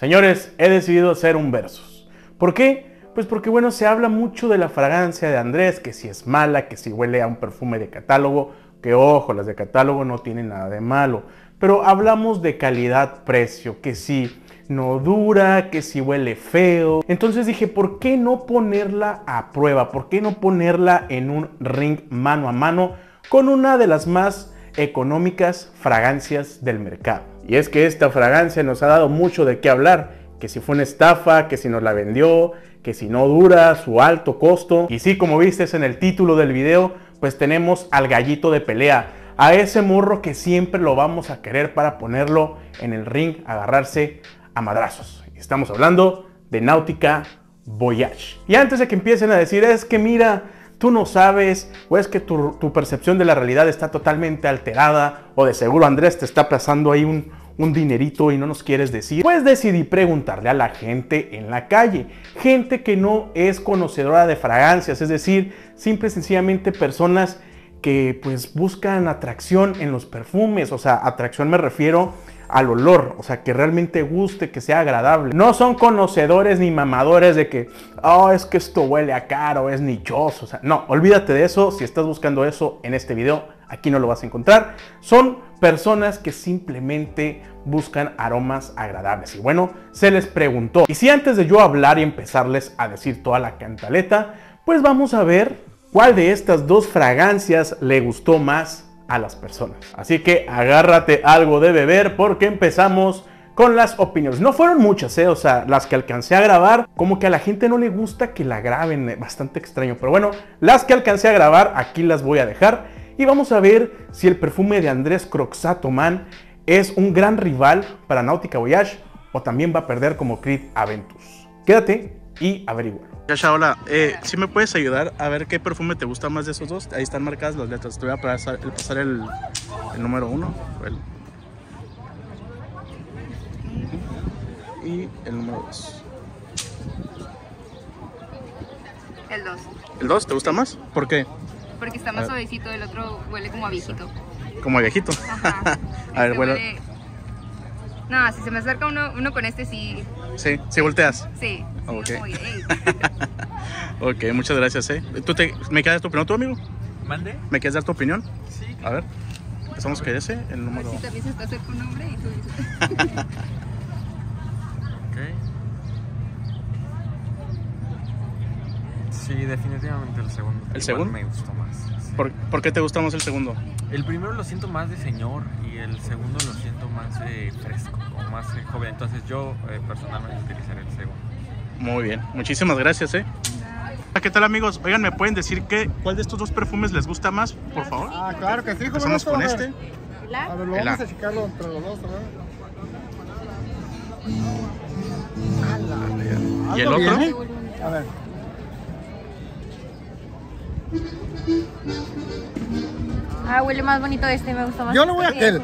Señores, he decidido hacer un versus. ¿Por qué? Pues porque bueno, se habla mucho de la fragancia de Andrés, que si es mala, que si huele a un perfume de catálogo, que ojo, las de catálogo no tienen nada de malo, pero hablamos de calidad-precio, que si no dura, que si huele feo. Entonces dije, ¿por qué no ponerla a prueba? ¿Por qué no ponerla en un ring mano a mano con una de las más económicas fragancias del mercado? Y es que esta fragancia nos ha dado mucho de qué hablar, que si fue una estafa, que si nos la vendió, que si no dura, su alto costo. Y sí, como viste en el título del video, pues tenemos al gallito de pelea, a ese morro que siempre lo vamos a querer para ponerlo en el ring, agarrarse a madrazos. Estamos hablando de Náutica Voyage. Y antes de que empiecen a decir, es que mira, tú no sabes, o es que tu, percepción de la realidad está totalmente alterada, o de seguro Andrés te está pasando ahí un, un dinerito y no nos quieres decir, pues decidí preguntarle a la gente en la calle, gente que no es conocedora de fragancias, es decir, simple y sencillamente personas que pues buscan atracción en los perfumes, o sea, atracción me refiero al olor, o sea, que realmente guste, que sea agradable. No son conocedores ni mamadores de que, oh, es que esto huele a caro, es nichoso, o sea, no, olvídate de eso, si estás buscando eso en este video, aquí no lo vas a encontrar. Son personas que simplemente buscan aromas agradables. Y bueno, se les preguntó. Y si antes de yo hablar y empezarles a decir toda la cantaleta, pues vamos a ver cuál de estas dos fragancias le gustó más a las personas. Así que agárrate algo de beber porque empezamos con las opiniones. No fueron muchas, ¿eh? o sea, las que alcancé a grabar, como que a la gente no le gusta que la graben, eh, bastante extraño. Pero bueno, las que alcancé a grabar, aquí las voy a dejar. Y vamos a ver si el perfume de Andrés Croxato Man es un gran rival para Nautica Voyage o también va a perder como Creed Aventus. Quédate y averigua. Ya, hola. Eh, ¿Sí me puedes ayudar a ver qué perfume te gusta más de esos dos? Ahí están marcadas las letras. Te voy a pasar el, pasar el, el número uno. El, y el número dos. El 2. ¿El dos te gusta más? ¿Por qué? Porque está más suavecito, el otro huele como a viejito. Como a viejito. Ajá. a ver, Este bueno. huele- No, si se me acerca uno, uno con este, sí. Sí, sí volteas. Sí. sí, Ok. muchas gracias, eh. ¿Tú te, ¿Me quieres dar tu opinión tú, amigo? ¿Mande? ¿Me quieres dar tu opinión? Sí. A ver. Empezamos con ese, el A ver número... si también se te acerca un hombre y tú dices. Ok. Sí, definitivamente el segundo. Igual segundo? me gustó más. sí. ¿Por, por qué te gusta más el segundo? El primero lo siento más de señor y el segundo lo siento más eh, fresco o más eh, joven. Entonces yo eh, personalmente utilizaré el segundo. Muy bien, muchísimas gracias, eh. Hola, ¿Qué tal amigos? Oigan, ¿me pueden decir qué, cuál de estos dos perfumes les gusta más, por favor? Ah, claro que sí, joven. Empezamos con este. A ver, lo El vamos A. checarlo entre los dos, a ver. ¿Y el ¿Algo otro? A ver. Ah, huele más bonito este, me gusta más. Yo le voy a aquel.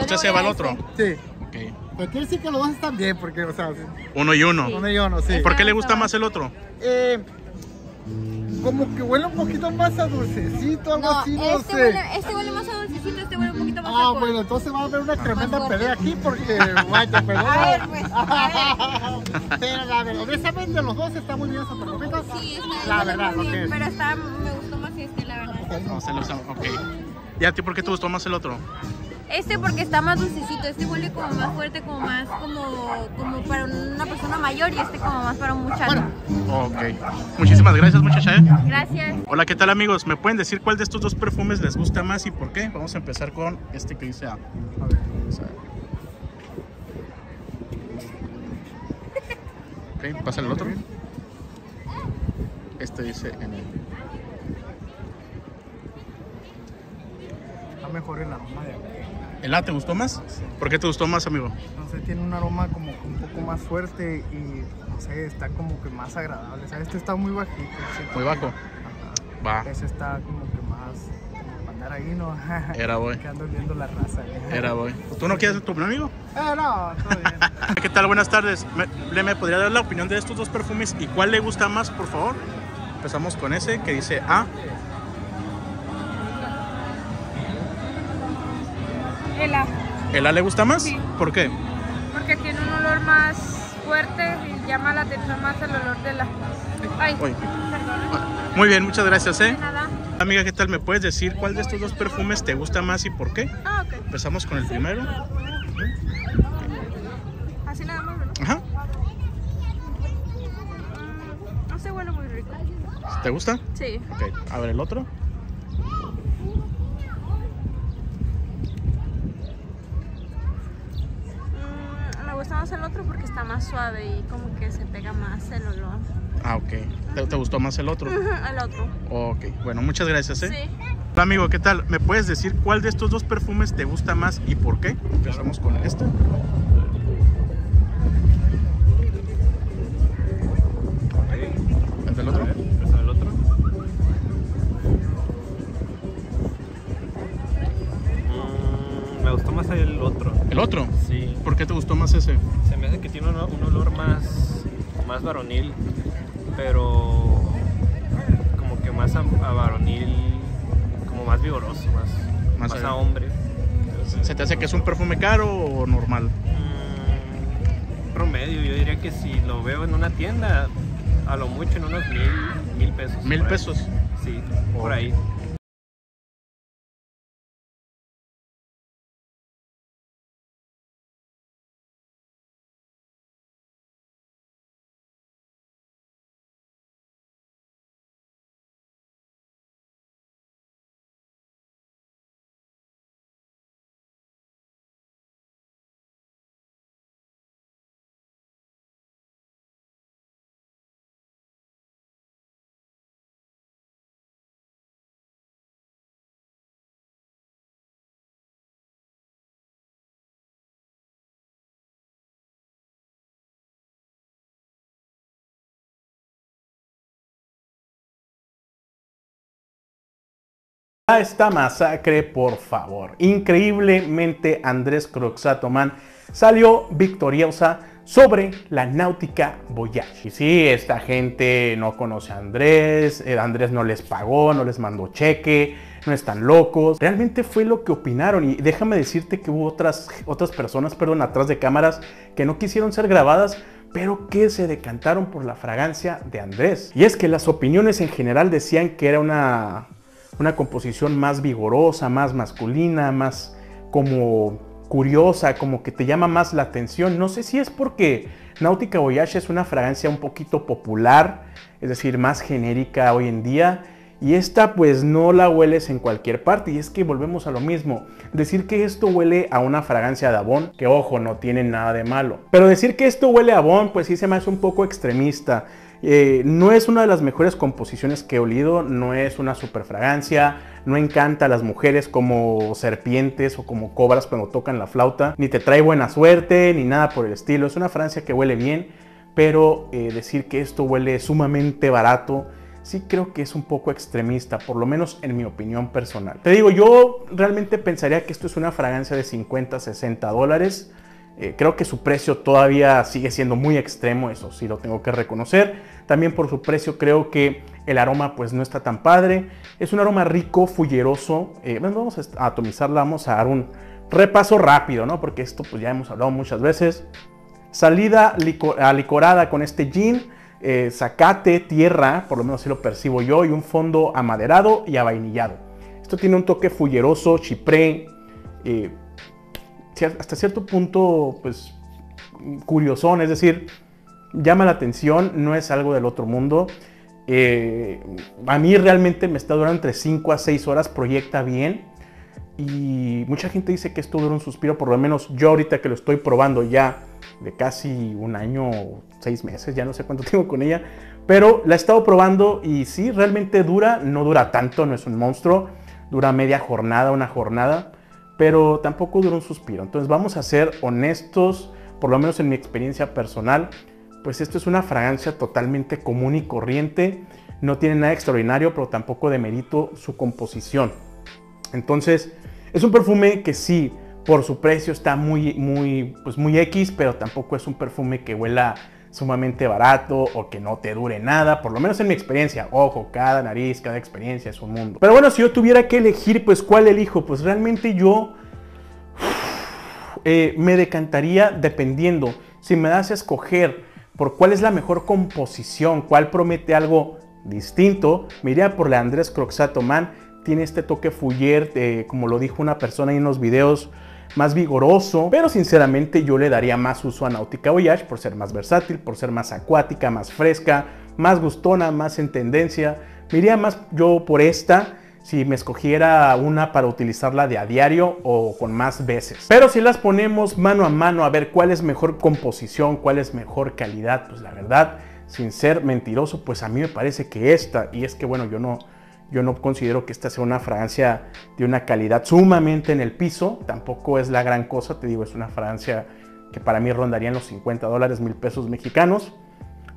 Usted se va al otro. Sí. Ok. Pero quiere decir que los dos están bien, porque, o sea, sí. Uno y uno. uno y uno, sí. ¿Por qué le gusta más el otro? Eh, como que huele un poquito más a dulcecito, algo No, así, no este, sé. huele, este huele más a dulcecito, este huele un poquito más Ah, a bueno, entonces va a haber una tremenda pelea aquí porque, vaya, perdón. A ver, pues, a Pero la verdad, honestamente los dos están muy bien esos. Sí, está, La verdad, lo bien, que es. pero está, me gustó más este, la verdad. No, se lo usa- Ok. ¿Y a ti por qué te gustó más el otro? Este porque está más dulcecito, este huele como más fuerte, como más como, como para una persona mayor y este como más para un muchacho. Ok. Muchísimas gracias, muchacha. ¿eh? Gracias. Hola, ¿qué tal amigos? ¿Me pueden decir cuál de estos dos perfumes les gusta más y por qué? Vamos a empezar con este que dice A. Vamos a ver. Ok, pasa el otro. Este dice N. mejor el aroma de aquí. ¿El A te gustó más? ¿Por qué te gustó más, amigo? No sé, tiene un aroma como un poco más fuerte y no sé, está como que más agradable. O sea, este está muy bajito. Muy bajo. Va. Ese está como que más para andar ahí, ¿no? Era voy. que ando viendo la raza. Era voy. ¿Tú no quieres tu opinión, amigo? Eh, no, todo bien. ¿Qué tal? Buenas tardes. ¿Me, le- me podría dar la opinión de estos dos perfumes y cuál le gusta más, por favor? Empezamos con ese que dice A. El A, ¿El A le gusta más? Sí. ¿Por qué? porque tiene un olor más fuerte y llama la atención más el olor de la... Ay. Muy bien, muchas gracias, ¿eh? Nada. Amiga, ¿qué tal? ¿Me puedes decir cuál de estos dos perfumes te gusta más y por qué? Ah, ok. Empezamos con el primero. Así nada más, ¿verdad? Ajá. Mm, No sé, huele muy rico. ¿Te gusta? Sí. Ok, a ver el otro. Mm, me gusta más el otro porque está más suave y como que se pega más el olor. Ah, ok. ¿Te, te gustó más el otro? El otro. Ok, bueno, muchas gracias, ¿eh? Sí. Hola, amigo, ¿qué tal? ¿Me puedes decir cuál de estos dos perfumes te gusta más y por qué? Empezamos con este. ¿El del otro? El otro. Mm, me gustó más el otro. ¿El otro? Sí. ¿Por qué te gustó más ese? Se me hace que tiene un, un olor más, más varonil, pero como que más a, a varonil, como más vigoroso, más, Más más, a- hombre. ¿Se te hace que es un perfume caro o normal? Mm, promedio, yo diría que si lo veo en una tienda, a lo mucho en unos mil, mil pesos. ¿Mil pesos? Sí, por ahí. A esta masacre, por favor. Increíblemente, Andrés Croxatoman salió victoriosa sobre la náutica Voyage. Y sí, esta gente no conoce a Andrés, eh, Andrés no les pagó, no les mandó cheque, no están locos. Realmente fue lo que opinaron y déjame decirte que hubo otras, otras personas, perdón, atrás de cámaras que no quisieron ser grabadas pero que se decantaron por la fragancia de Andrés. Y es que las opiniones en general decían que era una, una composición más vigorosa, más masculina, más como curiosa, como que te llama más la atención. No sé si es porque Nautica Voyage es una fragancia un poquito popular, es decir, más genérica hoy en día. Y esta pues no la hueles en cualquier parte. Y es que volvemos a lo mismo. Decir que esto huele a una fragancia de Avon, que ojo, no tiene nada de malo. Pero decir que esto huele a Avon pues sí se me hace un poco extremista. Eh, no es una de las mejores composiciones que he olido, no es una super fragancia, no encanta a las mujeres como serpientes o como cobras cuando tocan la flauta, ni te trae buena suerte, ni nada por el estilo. Es una fragancia que huele bien, pero eh, decir que esto huele sumamente barato, sí creo que es un poco extremista, por lo menos en mi opinión personal. Te digo, yo realmente pensaría que esto es una fragancia de 50, 60 dólares. Eh, creo que su precio todavía sigue siendo muy extremo, eso sí lo tengo que reconocer. También por su precio creo que el aroma pues no está tan padre. Es un aroma rico, fulleroso. Eh, bueno, vamos a atomizarla, vamos a dar un repaso rápido, ¿no? Porque esto pues ya hemos hablado muchas veces. Salida licor alicorada con este gin, eh, zacate, tierra, por lo menos así lo percibo yo, y un fondo amaderado y avainillado. Esto tiene un toque fulleroso, chipré, eh, hasta cierto punto, pues, curiosón, es decir, llama la atención, no es algo del otro mundo. Eh, a mí realmente me está durando entre 5 a 6 horas, proyecta bien. Y mucha gente dice que esto dura un suspiro, por lo menos yo ahorita que lo estoy probando ya de casi un año, seis meses, ya no sé cuánto tengo con ella, pero la he estado probando y sí, realmente dura, no dura tanto, no es un monstruo, dura media jornada, una jornada, pero tampoco dura un suspiro. Entonces vamos a ser honestos, por lo menos en mi experiencia personal, pues esto es una fragancia totalmente común y corriente, no tiene nada extraordinario, pero tampoco demerito su composición. Entonces, es un perfume que sí, por su precio está muy, muy, pues muy X, pero tampoco es un perfume que huela sumamente barato o que no te dure nada, por lo menos en mi experiencia. Ojo, cada nariz, cada experiencia es un mundo. Pero bueno, si yo tuviera que elegir, pues ¿cuál elijo? Pues realmente yo eh, me decantaría dependiendo si me das a escoger por cuál es la mejor composición, cuál promete algo distinto, me iría por la Andrés Croxato Man. Tiene este toque fuller, eh, como lo dijo una persona en unos videos, más vigoroso, pero sinceramente yo le daría más uso a Nautica Voyage por ser más versátil, por ser más acuática, más fresca, más gustona, más en tendencia. Me iría más yo por esta si me escogiera una para utilizarla de a diario o con más veces. Pero si las ponemos mano a mano a ver cuál es mejor composición, cuál es mejor calidad, pues la verdad, sin ser mentiroso, pues a mí me parece que esta, y es que bueno, yo no, yo no considero que esta sea una fragancia de una calidad sumamente en el piso, tampoco es la gran cosa, te digo, es una fragancia que para mí rondaría en los 50 dólares, mil pesos mexicanos.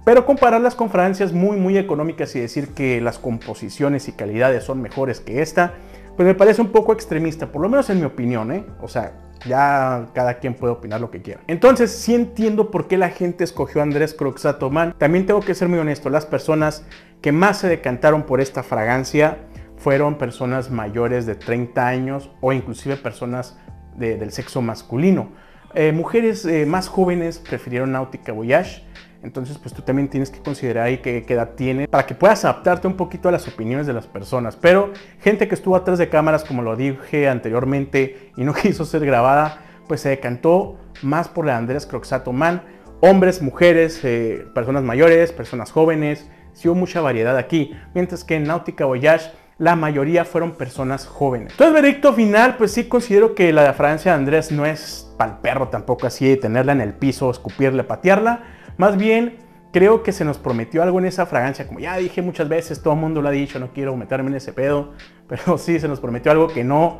Pero compararlas con fragancias muy muy económicas y decir que las composiciones y calidades son mejores que esta, pues me parece un poco extremista, por lo menos en mi opinión, ¿eh? O sea, ya cada quien puede opinar lo que quiera. Entonces, sí entiendo por qué la gente escogió a Andrés Croxato Man. También tengo que ser muy honesto, las personas que más se decantaron por esta fragancia fueron personas mayores de 30 años o inclusive personas del sexo masculino. Eh, mujeres eh, más jóvenes prefirieron Nautica Voyage entonces, pues tú también tienes que considerar ahí qué, edad tiene para que puedas adaptarte un poquito a las opiniones de las personas. Pero gente que estuvo atrás de cámaras, como lo dije anteriormente, y no quiso ser grabada, pues se decantó más por la Andrés Croxato Man. Hombres, mujeres, eh, personas mayores, personas jóvenes, sí hubo mucha variedad aquí. Mientras que en Nautica Voyage la mayoría fueron personas jóvenes. Entonces, veredicto final, pues sí considero que la de Francia de Andrés no es para el perro tampoco así, de tenerla en el piso, escupirle, patearla más bien, creo que se nos prometió algo en esa fragancia, como ya dije muchas veces, todo el mundo lo ha dicho, no quiero meterme en ese pedo, pero sí se nos prometió algo que no,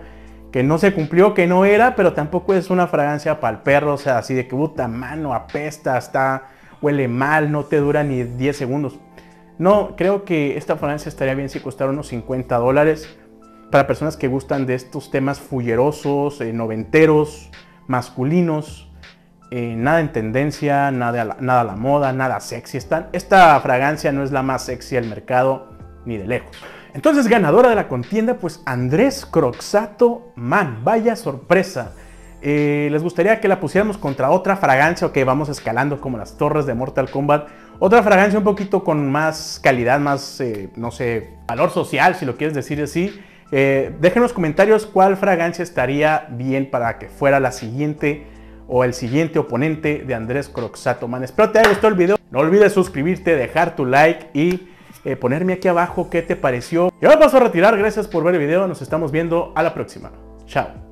que no se cumplió, que no era, pero tampoco es una fragancia para el perro, o sea, así de que puta mano, apesta, está, huele mal, no te dura ni 10 segundos. No, creo que esta fragancia estaría bien si costara unos 50 dólares para personas que gustan de estos temas fullerosos, eh, noventeros, masculinos, eh, nada en tendencia, nada a, la, nada la moda, nada sexy. Esta, fragancia no es la más sexy del mercado, ni de lejos. Entonces, ganadora de la contienda, pues Andrés Croxato Man. Vaya sorpresa. Eh, ¿Les gustaría que la pusiéramos contra otra fragancia o que vamos escalando como las torres de Mortal Kombat? Otra fragancia un poquito con más calidad, más, eh, no sé, valor social, si lo quieres decir así. dejen en los comentarios cuál fragancia estaría bien para que fuera la siguiente o el siguiente oponente de Andrés Croxato Man. Espero te haya gustado el video. No olvides suscribirte, dejar tu like y eh, ponerme aquí abajo qué te pareció. Yo me paso a retirar. Gracias por ver el video. Nos estamos viendo a la próxima. Chao.